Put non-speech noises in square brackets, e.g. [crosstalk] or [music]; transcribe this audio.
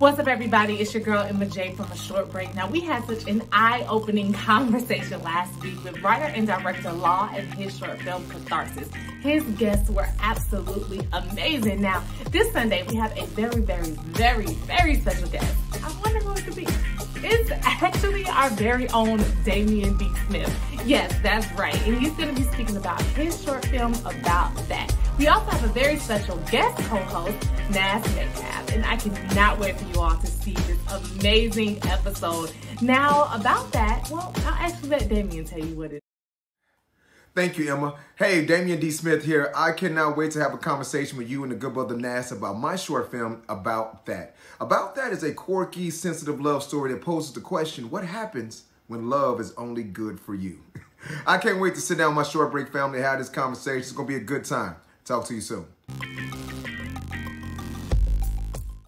What's up, everybody? It's your girl Emma J from A Short Break. Now, we had such an eye-opening [laughs] conversation last week with writer and director Law and his short film Catharsis. His guests were absolutely amazing. Now, this Sunday, we have a very, very, very, very special guest. I wonder who it could be. It's actually our very own Damien D. Smith. Yes, that's right. And he's going to be speaking about his short film about that. We also have a very special guest co-host, Nass Metcalf, and I cannot wait for you all to see this amazing episode. Now, about that, well, I'll actually let Damien tell you what it is. Thank you, Emma. Hey, Damien D. Smith here. I cannot wait to have a conversation with you and the good brother Nass about my short film, About That. About That is a quirky, sensitive love story that poses the question, what happens when love is only good for you? [laughs] I can't wait to sit down with my short break family and have this conversation. It's going to be a good time. Talk to you soon.